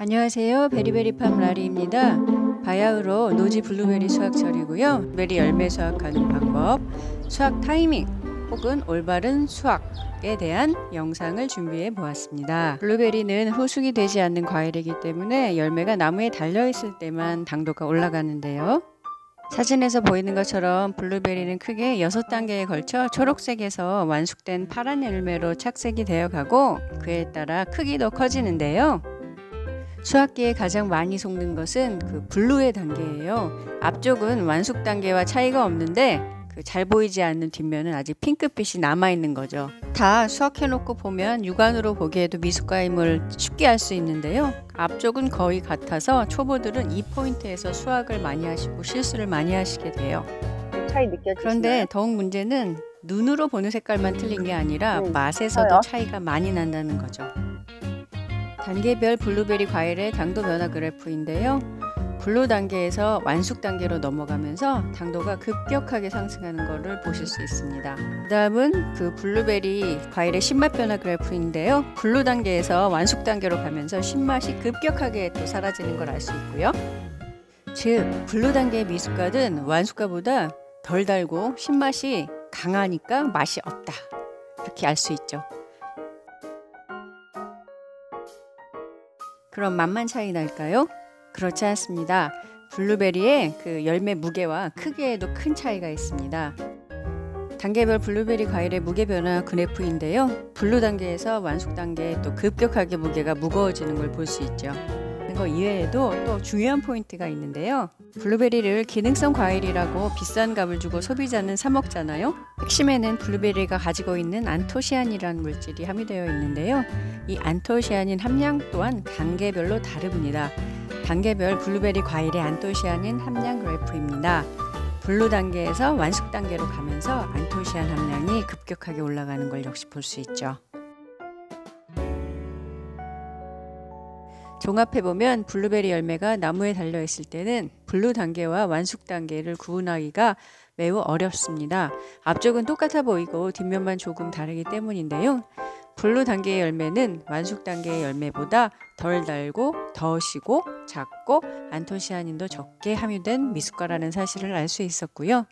안녕하세요. 베리베리팜 라리입니다. 바야흐로 노지 블루베리 수확철이고요. 베리 열매 수확하는 방법, 수확 타이밍 혹은 올바른 수확에 대한 영상을 준비해 보았습니다. 블루베리는 후숙이 되지 않는 과일이기 때문에 열매가 나무에 달려 있을 때만 당도가 올라가는데요. 사진에서 보이는 것처럼 블루베리는 크게 6단계에 걸쳐 초록색에서 완숙된 파란 열매로 착색이 되어 가고 그에 따라 크기도 커지는데요. 수확기에 가장 많이 속는 것은 그 블루의 단계예요. 앞쪽은 완숙 단계와 차이가 없는데 그 잘 보이지 않는 뒷면은 아직 핑크빛이 남아 있는 거죠. 다 수확해 놓고 보면 육안으로 보기에도 미숫가임을 쉽게 알 수 있는데요. 앞쪽은 거의 같아서 초보들은 이 포인트에서 수확을 많이 하시고 실수를 많이 하시게 돼요. 차이 느껴지시나요? 그런데 더욱 문제는 눈으로 보는 색깔만 틀린 게 아니라 음, 맛에서도? 차이가 많이 난다는 거죠. 단계별 블루베리 과일의 당도 변화 그래프인데요. blue 단계에서 완숙 단계로 넘어가면서 당도가 급격하게 상승하는 것을 보실 수 있습니다. 그 다음은 그 블루베리 과일의 신맛 변화 그래프인데요. blue 단계에서 완숙 단계로 가면서 신맛이 급격하게 또 사라지는 걸 알 수 있고요. 즉, blue 단계의 미숙과는 완숙과보다 덜 달고 신맛이 강하니까 맛이 없다. 이렇게 알 수 있죠. 그럼 맛만 차이 날까요? 그렇지 않습니다. 블루베리의 그 열매 무게와 크기에도 큰 차이가 있습니다. 단계별 블루베리 과일의 무게 변화 그래프인데요. blue 단계에서 완숙 단계에 또 급격하게 무게가 무거워지는 걸 볼 수 있죠. 거 이외에도 또 중요한 포인트가 있는데요. 블루베리를 기능성 과일이라고 비싼 값을 주고 소비자는 사 먹잖아요. 핵심에는 블루베리가 가지고 있는 안토시안이라는 물질이 함유되어 있는데요. 이 안토시아닌 함량 또한 단계별로 다릅니다. 단계별 블루베리 과일의 안토시아닌 함량 그래프입니다. blue 단계에서 완숙 단계로 가면서 안토시안 함량이 급격하게 올라가는 걸 역시 볼 수 있죠. 종합해 보면 블루베리 열매가 나무에 달려 있을 때는 blue 단계와 완숙 단계를 구분하기가 매우 어렵습니다. 앞쪽은 똑같아 보이고 뒷면만 조금 다르기 때문인데요. blue 단계의 열매는 완숙 단계의 열매보다 덜 달고 더 시고 작고 안토시아닌도 적게 함유된 미숙과라는 사실을 알 수 있었고요.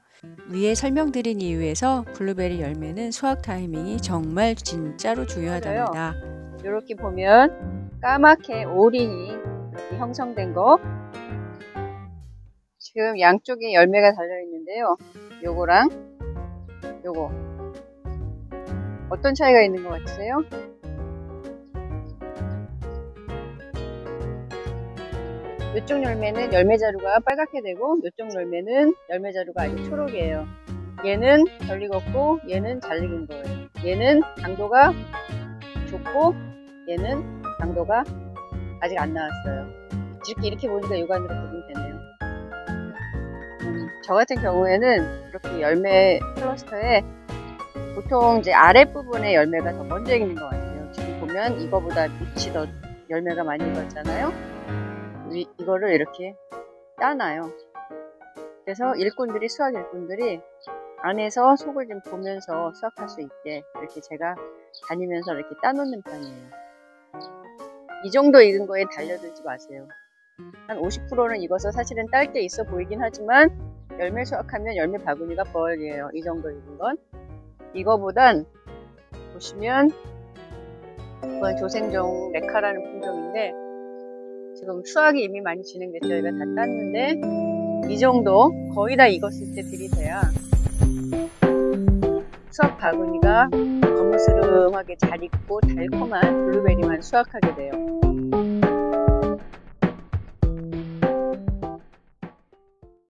위에 설명드린 이유에서 블루베리 열매는 수확 타이밍이 정말 진짜로 중요하답니다. 이렇게 보면 까맣게 이렇게 형성된 거. 지금 양쪽에 열매가 달려 있는데요. 요거랑 요거. 어떤 차이가 있는 것 같으세요? 이쪽 열매는 열매 자루가 빨갛게 되고 이쪽 열매는 열매 자루가 아직 초록이에요. 얘는 덜 익었고 얘는 잘 익은 거예요. 얘는 당도가 좋고 얘는 당도가 아직 안 나왔어요. 이렇게 이렇게 보니까 육안으로 구분 되네요. 음, 저 같은 경우에는 이렇게 열매 클러스터에 보통 이제 아랫부분에 열매가 더 먼저 익는 것 같아요. 지금 보면 이거보다 밑이 더 열매가 많이 익었잖아요. 이, 이거를 이렇게 따놔요. 그래서 일꾼들이 수학 일꾼들이 안에서 속을 좀 보면서 수확할 수 있게 이렇게 제가 다니면서 이렇게 따놓는 편이에요. 이 정도 익은 거에 달려들지 마세요. 한 50%는 익어서 사실은 딸 게 있어 보이긴 하지만 열매 수확하면 열매 바구니가 뻘이에요. 이 정도 익은 건. 이거보단 보시면 이건 조생종 레카라는 품종인데 지금 수확이 이미 많이 진행됐죠. 저희가 다 땄는데 이 정도 거의 다 익었을 때 들이대야 수확 바구니가 거무스름하게 잘 익고 달콤한 블루베리만 수확하게 돼요.